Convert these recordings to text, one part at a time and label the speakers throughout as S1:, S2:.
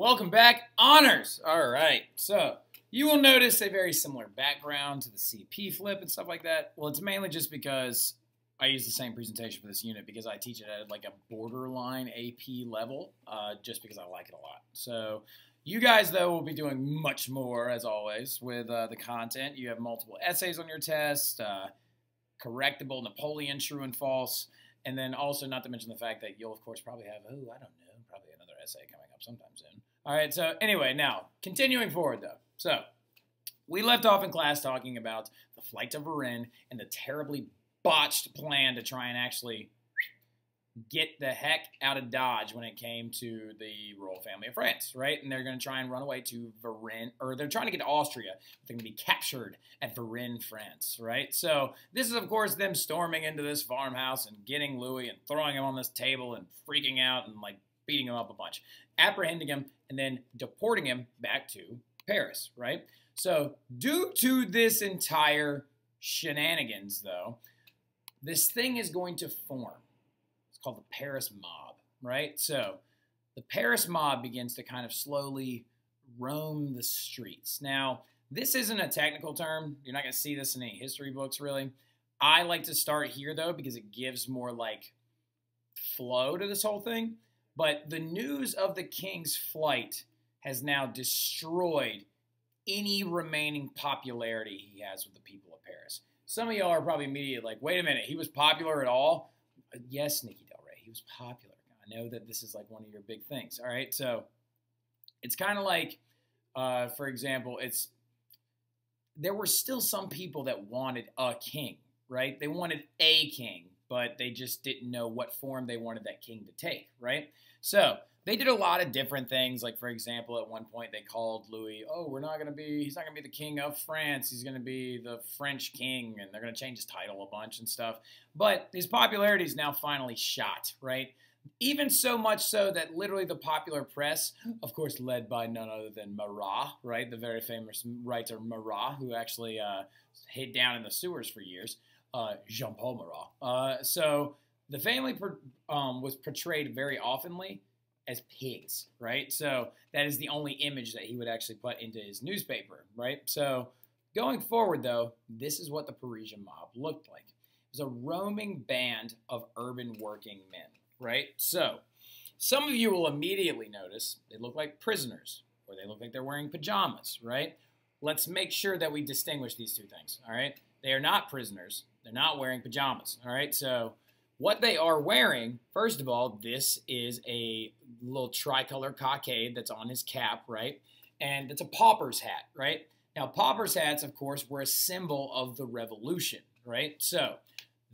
S1: Welcome back, honors. All right, so you will notice a very similar background to the CP flip and stuff like that. Well, it's mainly just because I use the same presentation for this unit because I teach it at like a borderline AP level, uh, just because I like it a lot. So you guys, though, will be doing much more, as always, with uh, the content. You have multiple essays on your test, uh, correctable Napoleon, true and false, and then also not to mention the fact that you'll, of course, probably have, oh, I don't know, probably another essay coming up sometime soon. All right, so anyway, now, continuing forward, though. So, we left off in class talking about the flight to Varennes and the terribly botched plan to try and actually get the heck out of Dodge when it came to the royal family of France, right? And they're going to try and run away to Varennes, or they're trying to get to Austria. They're going to be captured at Varennes, France, right? So this is, of course, them storming into this farmhouse and getting Louis and throwing him on this table and freaking out and like beating him up a bunch, apprehending him, and then deporting him back to Paris, right? So due to this entire shenanigans, though, this thing is going to form It's called the Paris mob, right? So the Paris mob begins to kind of slowly roam the streets. Now, this isn't a technical term. You're not going to see this in any history books, really. I like to start here, though, because it gives more like flow to this whole thing. But the news of the king's flight has now destroyed any remaining popularity he has with the people of Paris. Some of y'all are probably immediately like, wait a minute, he was popular at all? Uh, yes, Nikki he was popular. I know that this is like one of your big things. All right, so it's kind of like, uh, for example, it's there were still some people that wanted a king, right? They wanted a king, but they just didn't know what form they wanted that king to take, right? So they did a lot of different things. Like, for example, at one point they called Louis, oh, we're not going to be, he's not going to be the king of France. He's going to be the French king, and they're going to change his title a bunch and stuff. But his popularity is now finally shot, right? Even so much so that literally the popular press, of course, led by none other than Marat, right? The very famous writer Marat, who actually uh, hid down in the sewers for years, uh, Jean Paul Marat. Uh, so the family per, um, was portrayed very oftenly as pigs, right? So that is the only image that he would actually put into his newspaper, right? So going forward, though, this is what the Parisian mob looked like. It was a roaming band of urban working men, right? So some of you will immediately notice they look like prisoners or they look like they're wearing pajamas, right? Let's make sure that we distinguish these two things, all right? They are not prisoners. They're not wearing pajamas, all right? So what they are wearing, first of all, this is a little tricolor cockade that's on his cap, right? And it's a pauper's hat, right? Now, pauper's hats, of course, were a symbol of the revolution, right? So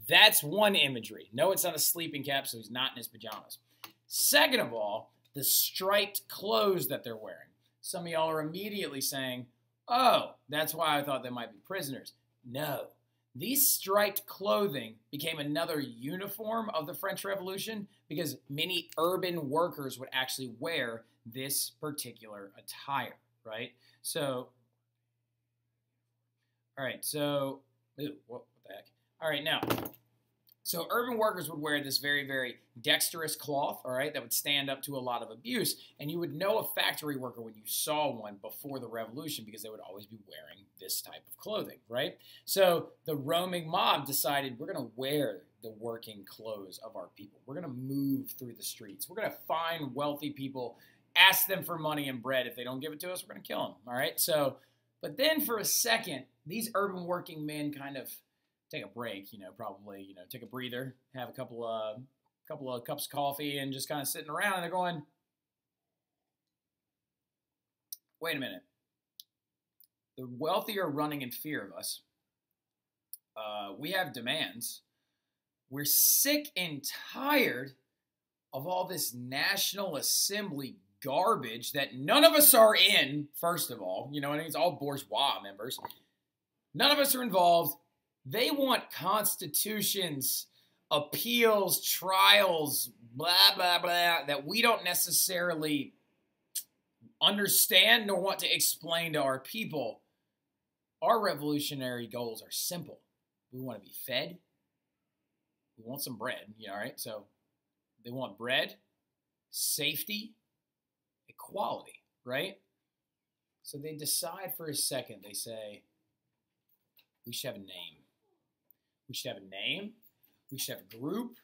S1: that's one imagery. No, it's not a sleeping cap, so he's not in his pajamas. Second of all, the striped clothes that they're wearing. Some of y'all are immediately saying, oh, that's why I thought they might be prisoners. No, these striped clothing became another uniform of the French Revolution because many urban workers would actually wear this particular attire, right? So, all right, so, ew, what, what the heck? All right, now, so urban workers would wear this very, very dexterous cloth, all right, that would stand up to a lot of abuse. And you would know a factory worker when you saw one before the revolution because they would always be wearing this type of clothing, right? So the roaming mob decided we're going to wear the working clothes of our people. We're going to move through the streets. We're going to find wealthy people, ask them for money and bread. If they don't give it to us, we're going to kill them, all right? So, but then for a second, these urban working men kind of take a break, you know, probably, you know, take a breather, have a couple of couple of cups of coffee and just kind of sitting around and they're going, wait a minute. The wealthy are running in fear of us. Uh, we have demands. We're sick and tired of all this National Assembly garbage that none of us are in, first of all. You know, I mean, it's all bourgeois members. None of us are involved. They want constitutions, appeals, trials, blah, blah, blah, that we don't necessarily understand nor want to explain to our people. Our revolutionary goals are simple. We want to be fed. We want some bread, you know, right? So they want bread, safety, equality, right? So they decide for a second, they say, we should have a name. We should have a name. We should have a group.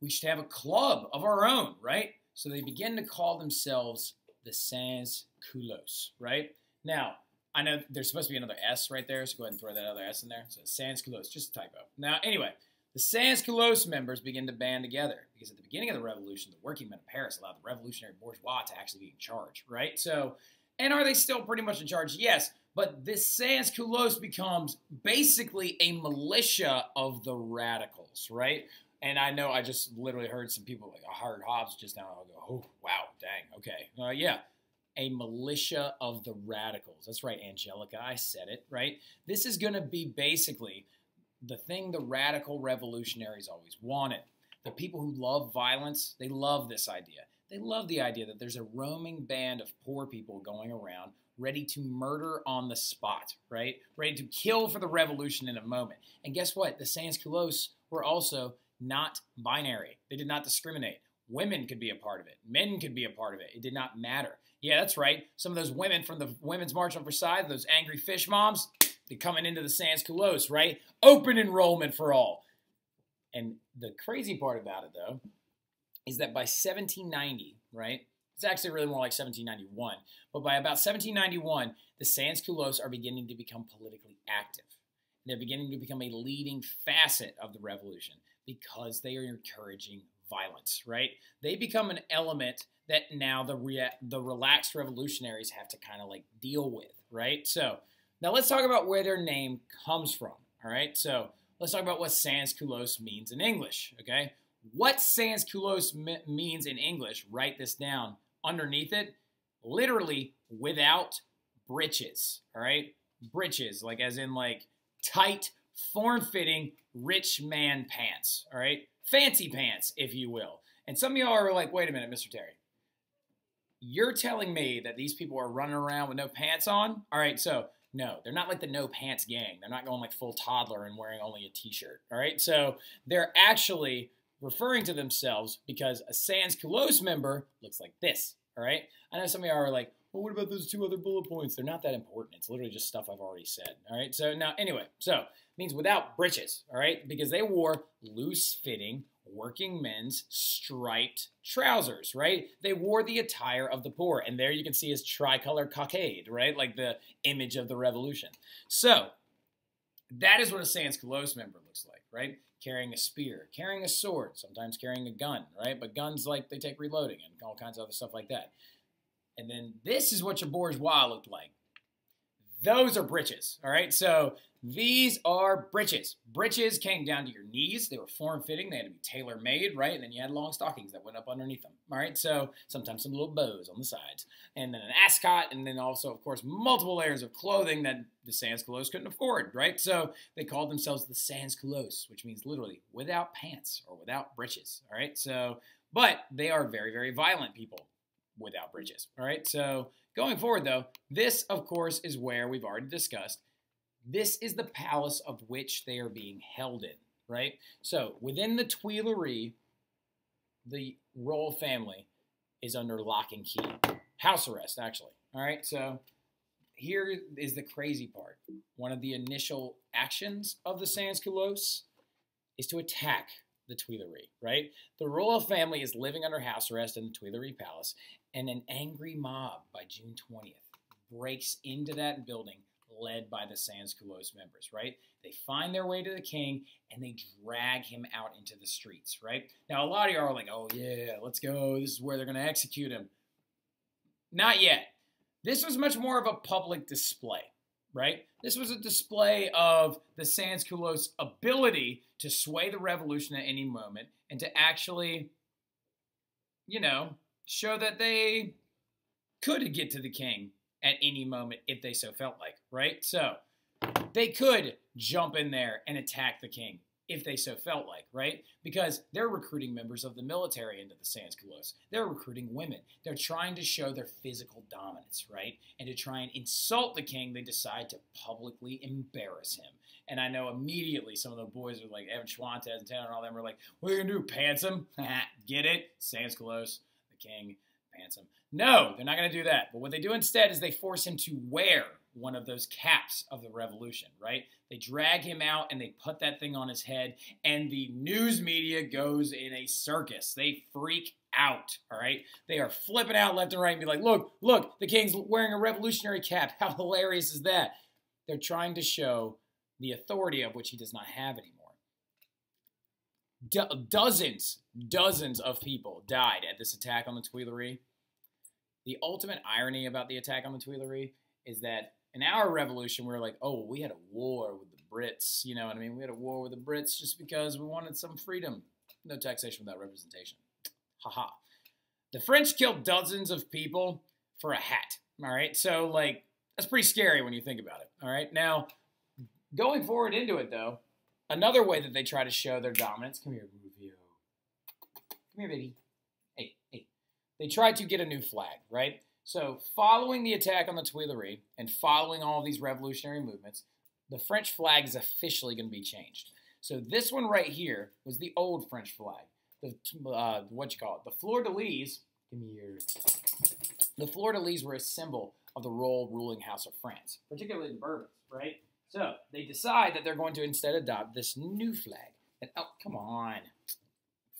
S1: We should have a club of our own, right? So they begin to call themselves the Sans Culottes, right? Now, I know there's supposed to be another S right there, so go ahead and throw that other S in there. So Sans Culottes, just a typo. Now, anyway, the Sans Culottes members begin to band together because at the beginning of the revolution, the working men of Paris allowed the revolutionary bourgeois to actually be in charge, right? So, and are they still pretty much in charge? Yes, but this Sans Culottes becomes basically a militia of the radicals, right? And I know I just literally heard some people like I heard Hobbes just now. I'll go, oh wow, dang, okay, uh, yeah, a militia of the radicals. That's right, Angelica, I said it right. This is going to be basically the thing the radical revolutionaries always wanted. The people who love violence, they love this idea. They love the idea that there's a roaming band of poor people going around ready to murder on the spot, right? Ready to kill for the revolution in a moment. And guess what? The Sans Culottes were also not binary. They did not discriminate. Women could be a part of it. Men could be a part of it. It did not matter. Yeah, that's right. Some of those women from the Women's March on Versailles, those angry fish moms, they're coming into the Sans Culottes, right? Open enrollment for all. And the crazy part about it, though, is that by 1790, right? It's actually really more like 1791. But by about 1791, the Sans Culottes are beginning to become politically active. They're beginning to become a leading facet of the revolution because they are encouraging violence, right? They become an element that now the rea- the relaxed revolutionaries have to kind of like deal with, right? So now let's talk about where their name comes from. All right, so let's talk about what sans culottes means in English. Okay, what sans culottes means in English? Write this down underneath it. Literally without breeches. All right, breeches, like as in like tight, form-fitting, rich man pants. All right, fancy pants, if you will. And some of y'all are like, wait a minute, Mr. Terry. You're telling me that these people are running around with no pants on? All right, so no, they're not like the no pants gang. They're not going like full toddler and wearing only a t-shirt. All right, so they're actually referring to themselves because a Sans Culottes member looks like this. All right, I know some of y'all are like, well, what about those two other bullet points? They're not that important. It's literally just stuff I've already said. All right, so now anyway, so it means without breeches. All right, because they wore loose-fitting working men's striped trousers, right? They wore the attire of the poor. And there you can see his tricolor cockade, right? Like the image of the revolution. So that is what a Sans Culottes member looks like, right? Carrying a spear, carrying a sword, sometimes carrying a gun, right? But guns, like, they take reloading and all kinds of other stuff like that. And then this is what your bourgeois looked like. Those are breeches, all right? So these are breeches. Breeches came down to your knees. They were form-fitting. They had to be tailor-made, right? And then you had long stockings that went up underneath them, all right? So sometimes some little bows on the sides. And then an ascot, and then also, of course, multiple layers of clothing that the Sans Culottes couldn't afford, right? So they called themselves the Sans Culottes, which means literally without pants or without breeches, all right? So, but they are very, very violent people without breeches, all right? So going forward, though, this, of course, is where we've already discussed this is the palace of which they are being held in, right? So within the Tuileries, the royal family is under lock and key. House arrest, actually. All right, so here is the crazy part. One of the initial actions of the Sans Culottes is to attack the Tuileries, right? The royal family is living under house arrest in the Tuileries Palace, and an angry mob by June 20th breaks into that building led by the Sans Culottes members, right? They find their way to the king and they drag him out into the streets, right? Now, a lot of you are like, oh, yeah, let's go. This is where they're going to execute him. Not yet. This was much more of a public display, right? This was a display of the Sans Culottes' ability to sway the revolution at any moment and to actually, you know, show that they could get to the king at any moment if they so felt like, right? So they could jump in there and attack the king if they so felt like, right? Because they're recruiting members of the military into the Sans Culottes. They're recruiting women. They're trying to show their physical dominance, right? And to try and insult the king, they decide to publicly embarrass him. And I know immediately some of the boys are like Evan Schwantes and Tanner and all them are like, what are you gonna do? Pants him? Get it? Sans Culottes, king handsome. No, they're not going to do that. But what they do instead is they force him to wear one of those caps of the revolution, right? They drag him out and they put that thing on his head, and the news media goes in a circus. They freak out, all right? They are flipping out left and right and be like, look, look, the king's wearing a revolutionary cap. How hilarious is that? They're trying to show the authority of which he does not have anymore. Do- dozens, dozens of people died at this attack on the Tuileries. The ultimate irony about the attack on the Tuileries is that in our revolution, we are like, oh, we had a war with the Brits. You know what I mean? We had a war with the Brits just because we wanted some freedom. No taxation without representation. Haha. The French killed dozens of people for a hat. All right. So, like, that's pretty scary when you think about it. All right. Now, going forward into it, though, another way that they try to show their dominance. Come here, Rufio. Come here, baby. Hey, hey. They try to get a new flag, right? So, following the attack on the Tuileries and following all these revolutionary movements, the French flag is officially going to be changed. So, this one right here was the old French flag. The uh, what you call it? The fleur de lis. Give me your. The fleur de lis were a symbol of the royal ruling house of France, particularly the Bourbons, right? So they decide that they're going to instead adopt this new flag. And oh, come on,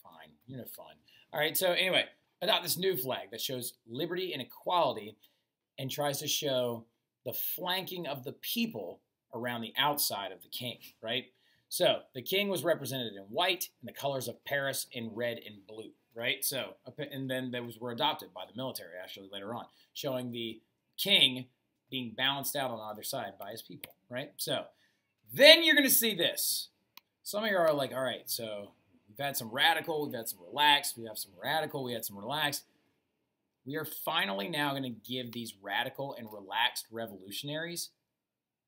S1: fine, you're no fun. All right. So anyway, adopt this new flag that shows liberty and equality and tries to show the flanking of the people around the outside of the king, right? So the king was represented in white and the colors of Paris in red and blue, right? So, and then those were adopted by the military actually later on, showing the king being balanced out on either side by his people, right? So then you're going to see this. Some of you are like, all right, so We've had some radical, we've had some relaxed, we have some radical, we had some relaxed. We are finally now going to give these radical and relaxed revolutionaries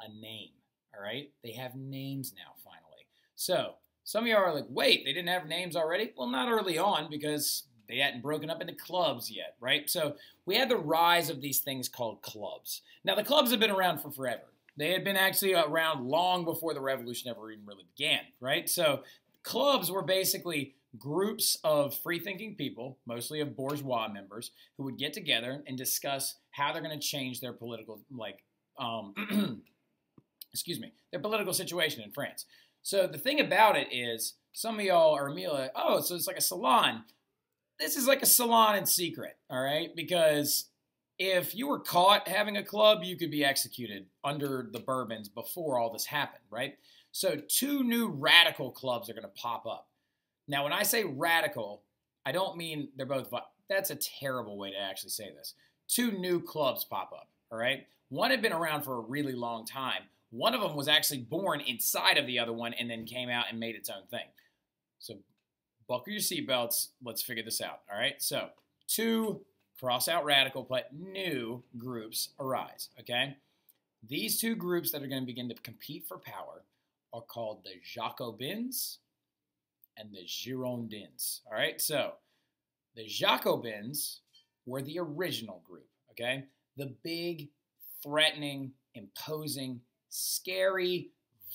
S1: a name. All right? They have names now, finally. So, some of you are like, wait, they didn't have names already? Well, not early on because they hadn't broken up into clubs yet, right? So, we had the rise of these things called clubs. Now, the clubs have been around for forever. They had been actually around long before the revolution ever even really began, right? So Clubs were basically groups of free thinking people, mostly of bourgeois members, who would get together and discuss how they're going to change their political, like, um, excuse me, their political situation in France. So the thing about it is, some of y'all are like, oh, so it's like a salon. This is like a salon in secret, all right? Because if you were caught having a club, you could be executed under the Bourbons before all this happened, right? So, two new radical clubs are going to pop up. Now, when I say radical, I don't mean they're both, that's a terrible way to actually say this. Two new clubs pop up, all right? One had been around for a really long time. One of them was actually born inside of the other one and then came out and made its own thing. So, buckle your seatbelts. Let's figure this out, all right? So, two cross out radical but new groups arise, okay? These two groups that are going to begin to compete for power are called the Jacobins and the Girondins. All right, so the Jacobins were the original group, okay? The big, threatening, imposing, scary,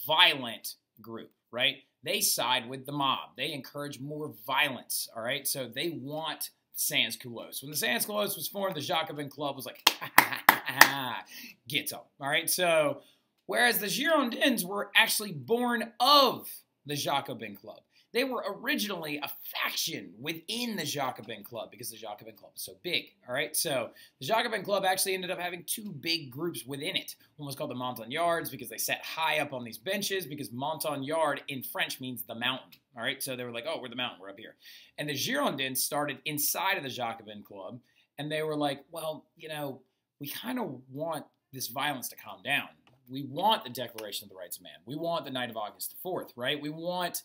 S1: violent group, right? They side with the mob. They encourage more violence, all right? So they want Sans Culottes. When the Sans Culottes was formed, the Jacobin Club was like, ha, ha, ha, ha, get them, all right? So whereas the Girondins were actually born of the Jacobin Club. They were originally a faction within the Jacobin Club because the Jacobin Club is so big. All right, so the Jacobin Club actually ended up having two big groups within it. One was called the Montagnards because they sat high up on these benches because Montagnard in French means the mountain. All right, so they were like, oh, we're the mountain, we're up here. And the Girondins started inside of the Jacobin Club, and they were like, well, you know, we kind of want this violence to calm down we want the Declaration of the Rights of Man. We want the night of August the 4th, right? We want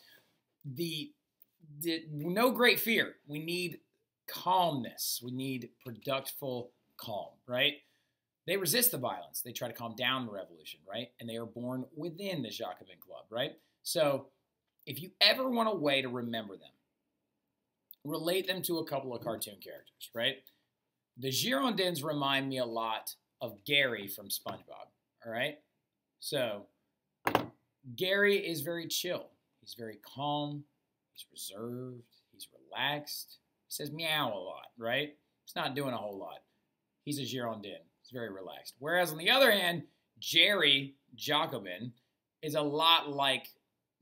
S1: the, the no great fear. We need calmness. We need productful calm, right? They resist the violence. They try to calm down the revolution, right? And they are born within the Jacobin Club, right? So if you ever want a way to remember them, relate them to a couple of cartoon characters, right? The Girondins remind me a lot of Gary from SpongeBob, all right? So, Gary is very chill. He's very calm. He's reserved. He's relaxed. He says meow a lot, right? He's not doing a whole lot. He's a Girondin. He's very relaxed. Whereas on the other hand, Jerry Jacobin is a lot like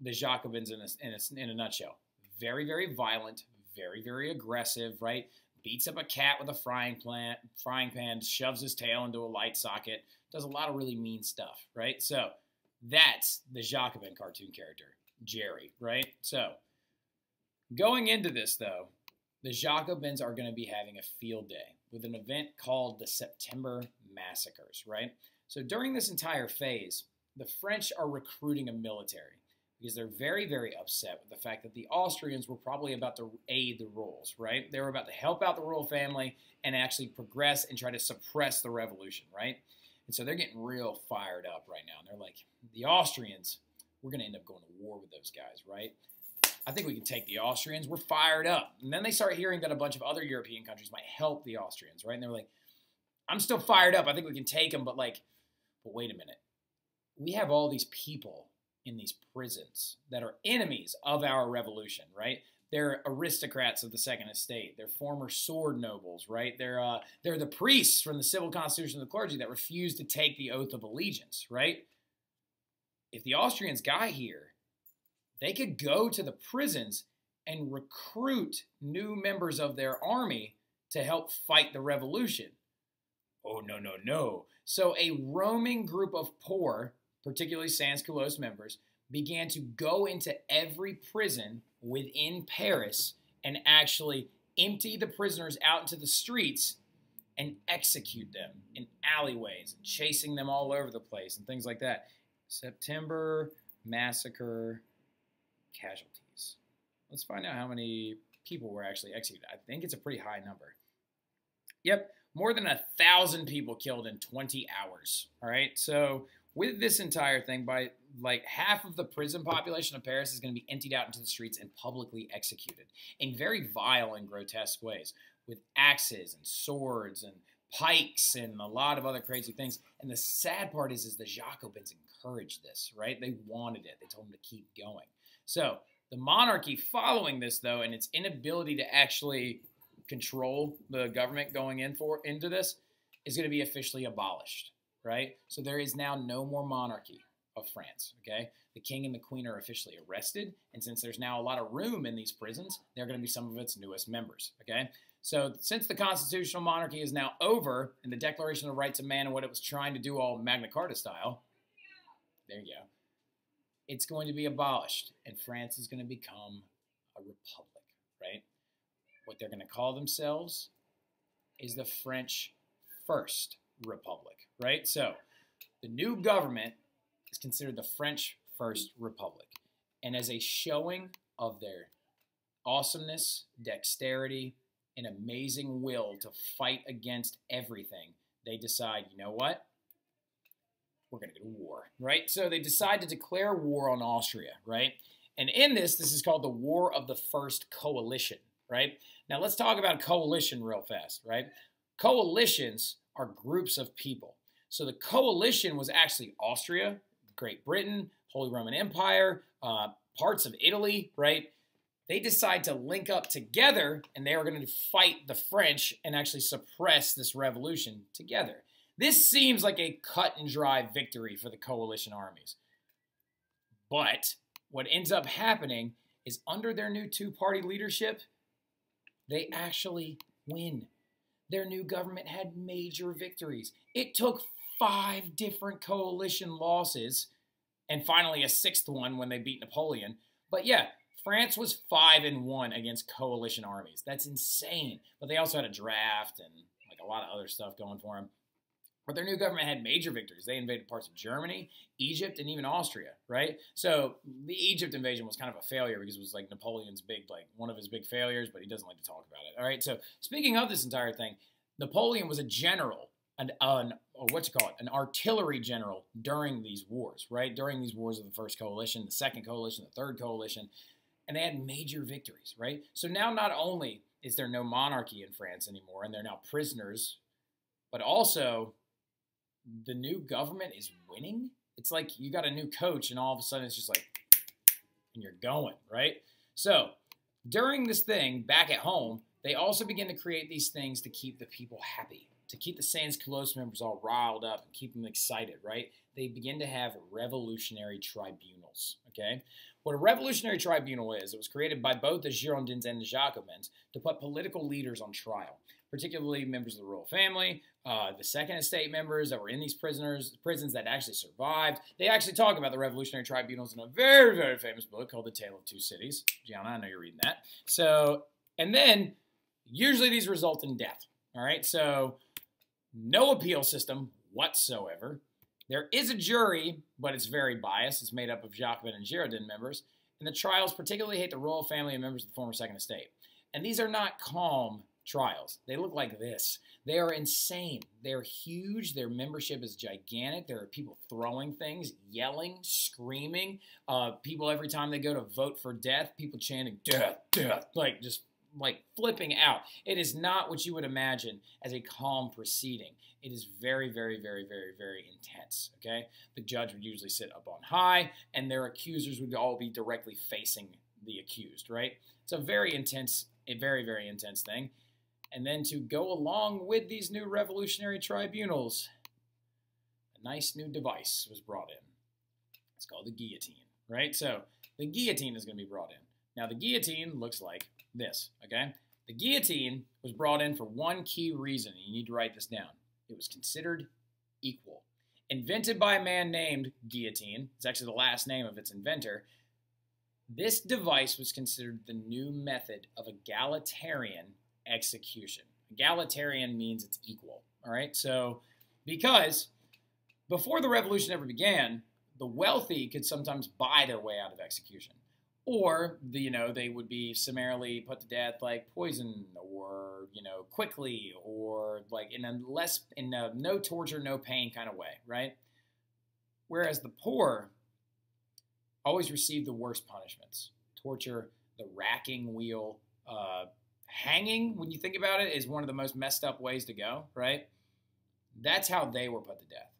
S1: the Jacobins in a, in a, in a nutshell. Very, very violent, very, very aggressive, right? Beats up a cat with a frying pan, frying pan, shoves his tail into a light socket, does a lot of really mean stuff, right? So that's the Jacobin cartoon character, Jerry, right? So going into this, though, the Jacobins are going to be having a field day with an event called the September Massacres, right? So during this entire phase, the French are recruiting a military because they're very, very upset with the fact that the Austrians were probably about to aid the Royals, right? They were about to help out the royal family and actually progress and try to suppress the revolution, right? And so they're getting real fired up right now. And they're like, the Austrians, we're going to end up going to war with those guys, right? I think we can take the Austrians. We're fired up. And then they start hearing that a bunch of other European countries might help the Austrians, right? And they're like, I'm still fired up. I think we can take them, but like, but wait a minute. We have all these people in these prisons that are enemies of our revolution, right? They're aristocrats of the Second Estate. They're former sword nobles, right? They're uh, they're the priests from the civil constitution of the clergy that refused to take the oath of allegiance, right? If the Austrians got here, they could go to the prisons and recruit new members of their army to help fight the revolution. Oh, no, no, no. So a roaming group of poor, particularly Sans Culottes members, began to go into every prison within Paris and actually empty the prisoners out into the streets and execute them in alleyways, chasing them all over the place and things like that. September massacre casualties. Let's find out how many people were actually executed. I think it's a pretty high number. Yep, more than a thousand people killed in 20 hours. All right, so with this entire thing, by like half of the prison population of Paris is going to be emptied out into the streets and publicly executed in very vile and grotesque ways with axes and swords and pikes and a lot of other crazy things. And the sad part is, is the Jacobins encouraged this, right? They wanted it. They told them to keep going. So the monarchy following this, though, and its inability to actually control the government going in for into this is going to be officially abolished right? So there is now no more monarchy of France, okay? The king and the queen are officially arrested, and since there's now a lot of room in these prisons, they're going to be some of its newest members, okay? So since the constitutional monarchy is now over, and the Declaration of Rights of Man and what it was trying to do all Magna Carta style, there you go, it's going to be abolished, and France is going to become a republic, right? What they're going to call themselves is the French First Republic right? So the new government is considered the French First Republic. And as a showing of their awesomeness, dexterity, and amazing will to fight against everything, they decide, you know what? We're going to go to war, right? So they decide to declare war on Austria, right? And in this, this is called the War of the First Coalition, right? Now let's talk about coalition real fast, right? Coalitions are groups of people. So the coalition was actually Austria, Great Britain, Holy Roman Empire, uh, parts of Italy, right? They decide to link up together and they are going to fight the French and actually suppress this revolution together. This seems like a cut and dry victory for the coalition armies. But what ends up happening is under their new two party leadership, they actually win. Their new government had major victories. It took five different coalition losses, and finally a sixth one when they beat Napoleon. But yeah, France was five and one against coalition armies. That's insane. But they also had a draft and like a lot of other stuff going for them. But their new government had major victories. They invaded parts of Germany, Egypt, and even Austria, right? So the Egypt invasion was kind of a failure because it was like Napoleon's big, like one of his big failures, but he doesn't like to talk about it. All right. So speaking of this entire thing, Napoleon was a general an, an uh, call it an artillery general during these wars, right? During these wars of the first coalition, the second coalition, the third coalition, and they had major victories, right? So now not only is there no monarchy in France anymore, and they're now prisoners, but also the new government is winning. It's like you got a new coach, and all of a sudden it's just like, and you're going, right? So during this thing back at home, they also begin to create these things to keep the people happy, to keep the Sans Culottes members all riled up and keep them excited, right? They begin to have revolutionary tribunals, okay? What a revolutionary tribunal is, it was created by both the Girondins and the Jacobins to put political leaders on trial, particularly members of the royal family, uh, the Second Estate members that were in these prisoners prisons that actually survived. They actually talk about the revolutionary tribunals in a very, very famous book called The Tale of Two Cities. Gianna, I know you're reading that. So, and then usually these result in death. All right, so no appeal system whatsoever. There is a jury, but it's very biased. It's made up of Jacobin and Girondin members. And the trials particularly hate the royal family and members of the former Second Estate. And these are not calm trials. They look like this. They are insane. They're huge. Their membership is gigantic. There are people throwing things, yelling, screaming. Uh, people every time they go to vote for death, people chanting death, death, like just like flipping out. It is not what you would imagine as a calm proceeding. It is very, very, very, very, very intense. Okay, the judge would usually sit up on high, and their accusers would all be directly facing the accused. Right? It's a very intense, a very, very intense thing. And then to go along with these new revolutionary tribunals, a nice new device was brought in. It's called the guillotine. Right? So the guillotine is going to be brought in. Now the guillotine looks like this, okay? The guillotine was brought in for one key reason, you need to write this down. It was considered equal. Invented by a man named Guillotine, it's actually the last name of its inventor, this device was considered the new method of egalitarian execution. Egalitarian means it's equal, all right? So, because before the revolution ever began, the wealthy could sometimes buy their way out of execution or the, you know they would be summarily put to death like poison or you know quickly or like in a less in a no torture no pain kind of way right? Whereas the poor always receive the worst punishments. Torture the racking wheel uh, hanging when you think about it is one of the most messed up ways to go right? That's how they were put to death.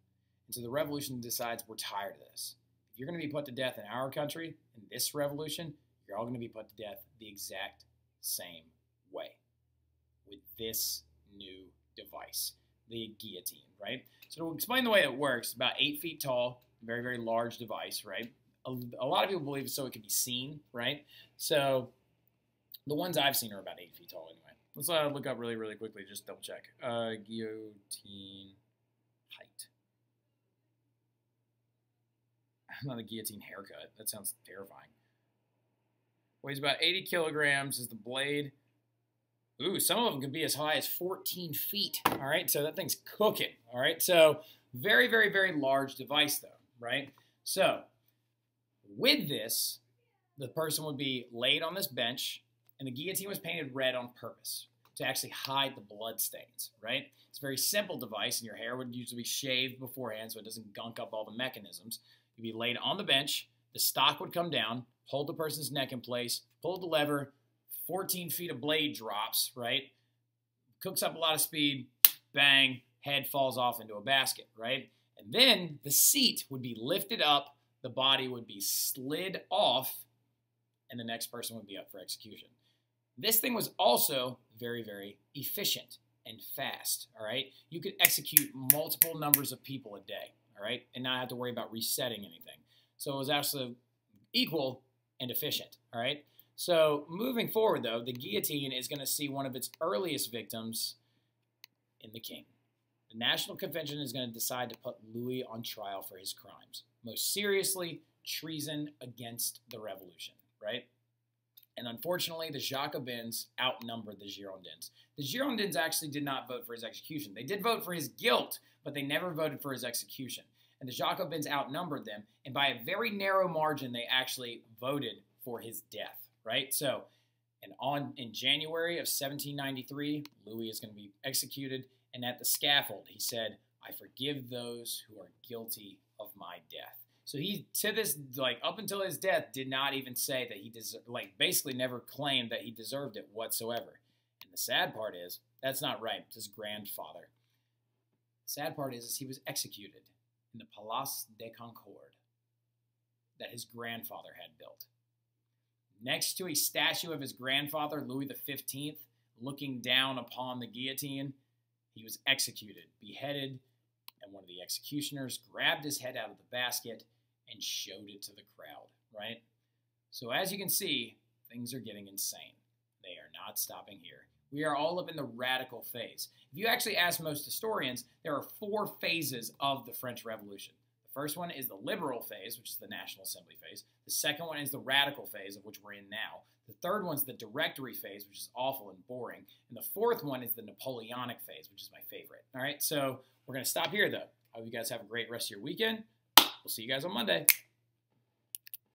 S1: And so the revolution decides we're tired of this. If you're going to be put to death in our country in this revolution, you're all going to be put to death the exact same way with this new device, the guillotine, right? So to explain the way it works, about eight feet tall, very, very large device, right? A, a lot of people believe so it can be seen, right? So the ones I've seen are about eight feet tall anyway. Let's uh, look up really, really quickly, just double check. Uh, guillotine not a guillotine haircut. That sounds terrifying. Weighs about 80 kilograms is the blade. Ooh, some of them can be as high as 14 feet. All right, so that thing's cooking. All right, so very, very, very large device, though, right? So with this, the person would be laid on this bench, and the guillotine was painted red on purpose to actually hide the blood stains, right? It's a very simple device, and your hair would usually be shaved beforehand so it doesn't gunk up all the mechanisms. You'd be laid on the bench. The stock would come down, hold the person's neck in place, pull the lever, 14 feet of blade drops, right? Cooks up a lot of speed, bang, head falls off into a basket, right? And then the seat would be lifted up, the body would be slid off, and the next person would be up for execution. This thing was also very, very efficient and fast, all right? You could execute multiple numbers of people a day all right, and not have to worry about resetting anything. So it was actually equal and efficient, all right? So moving forward, though, the guillotine is going to see one of its earliest victims in the king. The National Convention is going to decide to put Louis on trial for his crimes. Most seriously, treason against the revolution, right? And unfortunately, the Jacobins outnumbered the Girondins. The Girondins actually did not vote for his execution. They did vote for his guilt, but they never voted for his execution. And the Jacobins outnumbered them, and by a very narrow margin, they actually voted for his death, right? So, and on in January of 1793, Louis is going to be executed, and at the scaffold, he said, I forgive those who are guilty of my death. So he to this like up until his death did not even say that he deserved like basically never claimed that he deserved it whatsoever. And the sad part is that's not right. It's his grandfather. The sad part is, is he was executed in the Place de Concorde that his grandfather had built. Next to a statue of his grandfather, Louis XV, looking down upon the guillotine, he was executed, beheaded, and one of the executioners grabbed his head out of the basket and showed it to the crowd, right? So as you can see, things are getting insane. They are not stopping here. We are all up in the radical phase. If you actually ask most historians, there are four phases of the French Revolution. The first one is the liberal phase, which is the National Assembly phase. The second one is the radical phase, of which we're in now. The third one is the directory phase, which is awful and boring. And the fourth one is the Napoleonic phase, which is my favorite. All right, so we're going to stop here, though. I hope you guys have a great rest of your weekend. We'll see you guys on Monday.